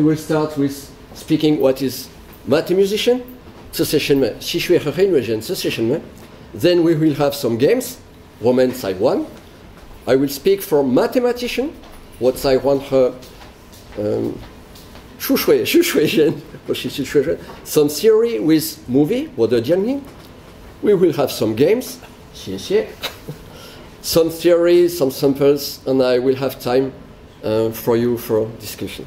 we will start with speaking what is math musician, Secession Me. Then we will have some games, Roman side one. I will speak for mathematician, what I one her um, some theory with movie, what the We will have some games, some theories, some samples, and I will have time uh, for you for discussion.